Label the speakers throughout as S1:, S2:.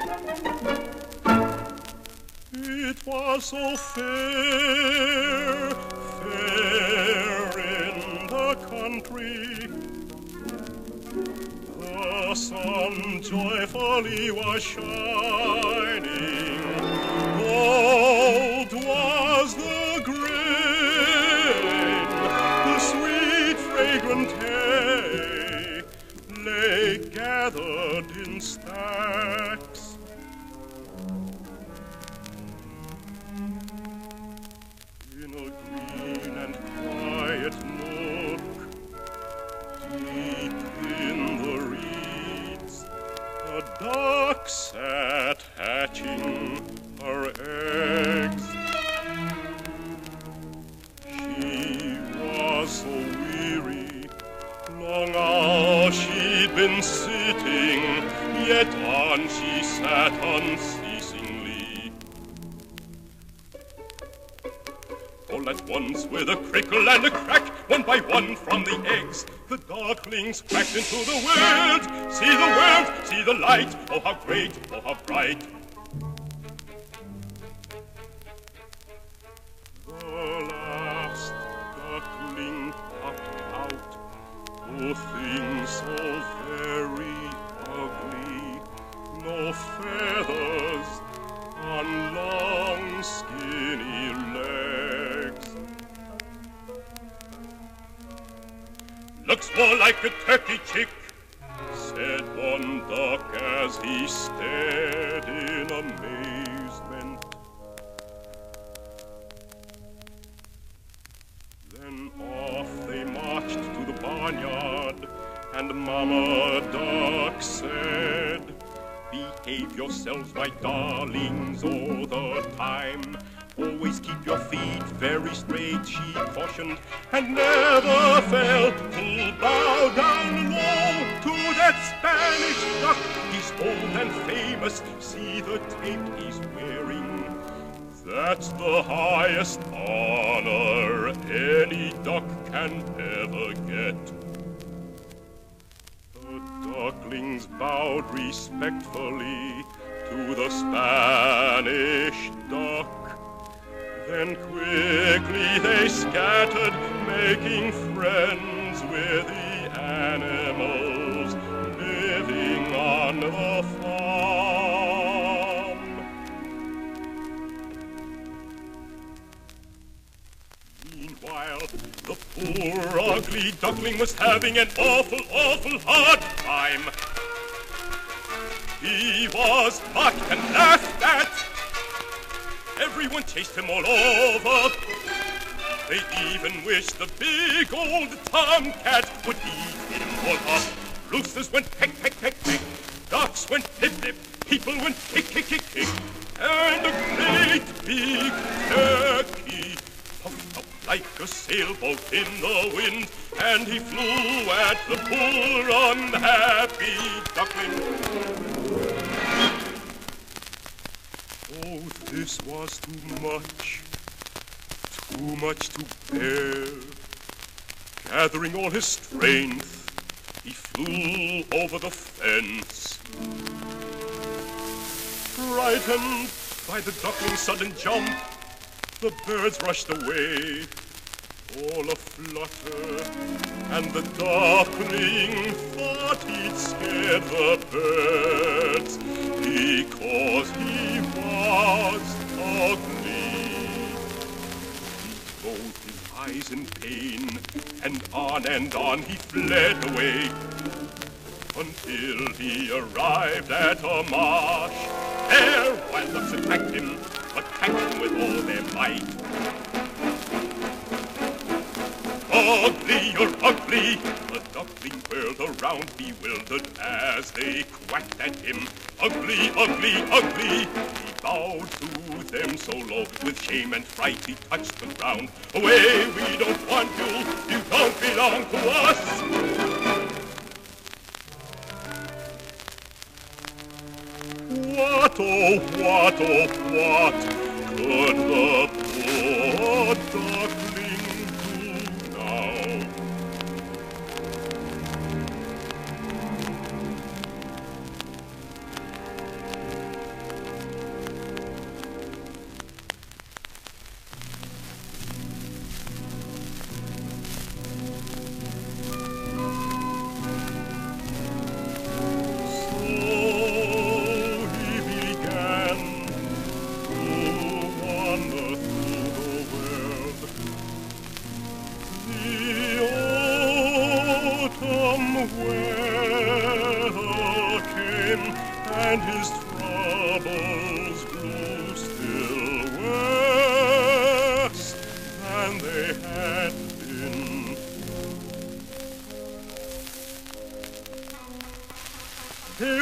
S1: It was so fair, fair in the country. The sun joyfully was shining. Deep in the reeds, a duck sat hatching her eggs. She was so weary, long hours she'd been sitting, yet on she sat unceasingly. All at once, with a crickle and a crack, one by one from the eggs, the ducklings cracked into the world. See the world, see the light, oh how great, oh how bright. The last duckling popped out, oh things so very ugly, no feathers on long skinny legs. Looks more like a turkey chick, said one duck as he stared in amazement. Then off they marched to the barnyard, and Mama Duck said, Behave yourselves, my darlings, all the time. Always keep your feet very straight, she cautioned, and never fail to bow down low to that Spanish duck. He's old and famous, see the tape he's wearing. That's the highest honor any duck can ever get. The ducklings bowed respectfully to the Spanish duck. Then quickly they scattered, making friends with the animals living on the farm. Meanwhile, the poor ugly duckling was having an awful, awful hard time. He was mocked and laughed at. Everyone chased him all over. They even wished the big old tomcat would eat him all up. Roosters went peck, peck, peck, peck. Ducks went pip, pip. People went kick, kick, kick, kick. And a great big turkey puffed up like a sailboat in the wind. And he flew at the poor unhappy duckling. This was too much, too much to bear. Gathering all his strength, he flew over the fence. Frightened by the duckling's sudden jump, the birds rushed away, all aflutter, and the duckling thought he'd scared the birds because he was ugly. He closed his eyes in pain, and on and on he fled away until he arrived at a marsh. There wild ducks attacked him, attacked him with all their might. Ugly, you're ugly! The duckling whirled around bewildered as they quacked at him. Ugly, ugly, ugly! He bowed to them so low, with shame and fright he touched the ground. Away, we don't want you, you don't belong to us! What, oh, what, oh, what could the poor duckling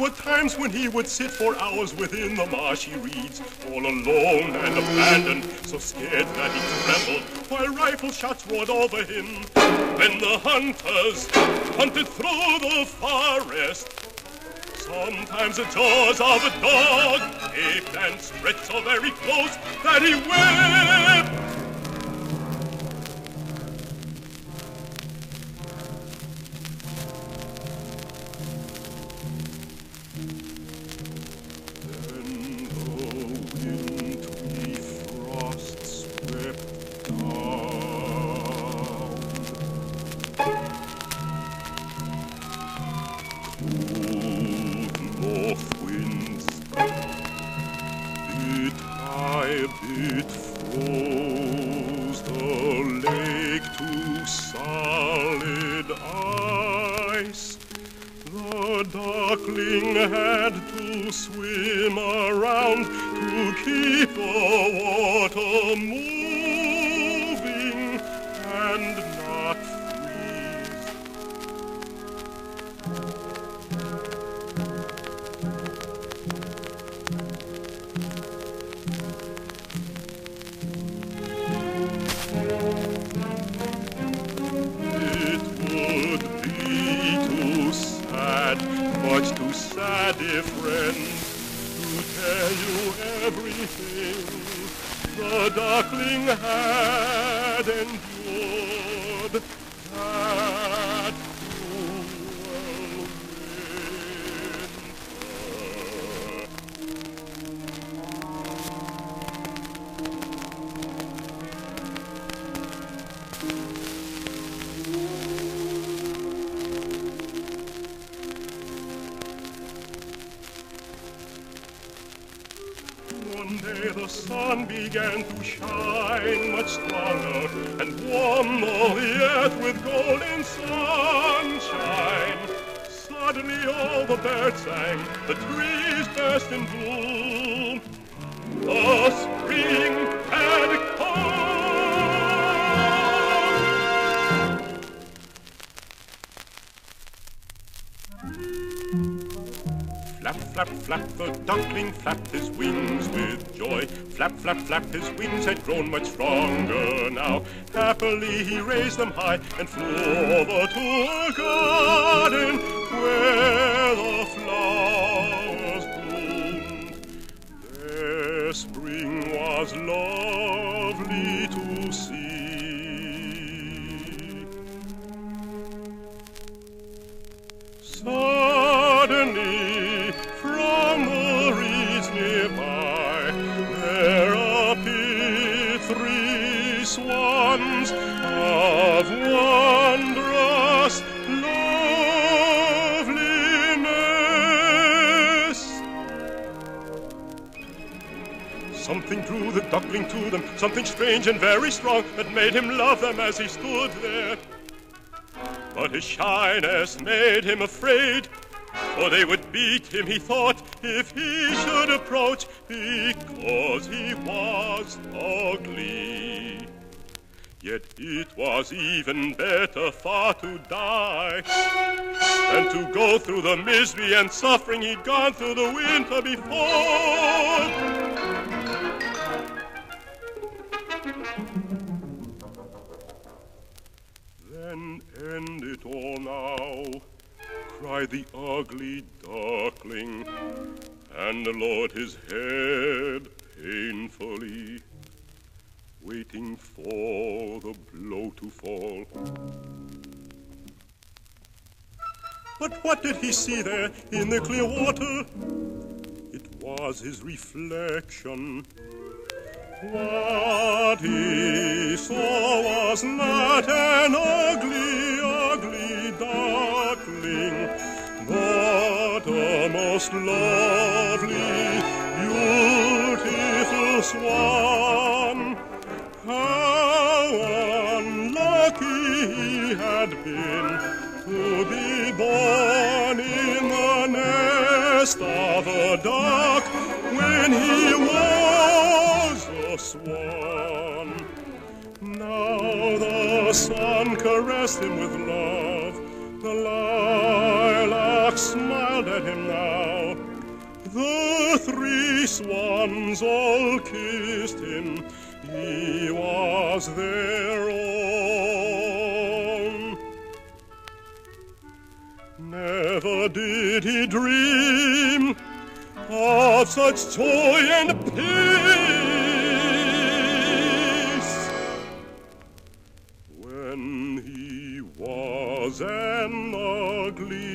S1: were times when he would sit for hours within the marshy reeds, all alone and abandoned, so scared that he trembled, while rifle shots roared over him. When the hunters hunted through the forest, sometimes the jaws of a dog gaped and stretched so very close that he wept. Duckling had to swim around to keep the water moving duckling had began to shine much stronger and warm all the earth with golden sunshine. Suddenly all the birds sang, the trees burst in bloom. The spring had come. Flap, flap, flap, the duckling flapped his wings with joy. Flap, flap, flap, his wings had grown much stronger now. Happily he raised them high and flew over to a garden where the flowers bloomed. Their spring was lovely Something drew the duckling to them, something strange and very strong that made him love them as he stood there. But his shyness made him afraid, for they would beat him, he thought, if he should approach, because he was ugly. Yet it was even better far to die than to go through the misery and suffering he'd gone through the winter before. Now, cried the ugly duckling, and lowered his head painfully, waiting for the blow to fall. But what did he see there in the clear water? It was his reflection. What he saw was not an lovely, beautiful swan. How unlucky he had been to be born in the nest of a duck when he was a swan. Now the sun caressed him with love, the lilac smiled at him now. Swans all kissed him, he was their own. Never did he dream of such joy and peace when he was an ugly.